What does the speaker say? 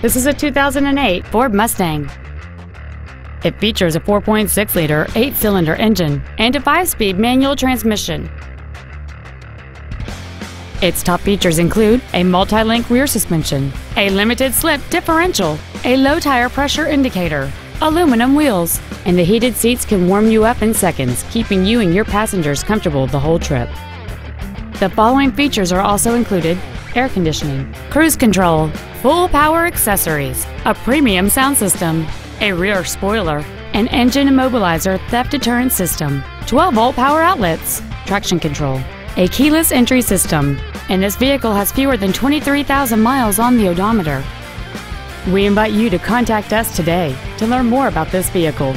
This is a 2008 Ford Mustang. It features a 4.6 liter, 8 cylinder engine and a 5 speed manual transmission. Its top features include a multi link rear suspension, a limited slip differential, a low tire pressure indicator, aluminum wheels, and the heated seats can warm you up in seconds, keeping you and your passengers comfortable the whole trip. The following features are also included air conditioning, cruise control, full power accessories, a premium sound system, a rear spoiler, an engine immobilizer theft deterrent system, 12 volt power outlets, traction control, a keyless entry system, and this vehicle has fewer than 23,000 miles on the odometer. We invite you to contact us today to learn more about this vehicle.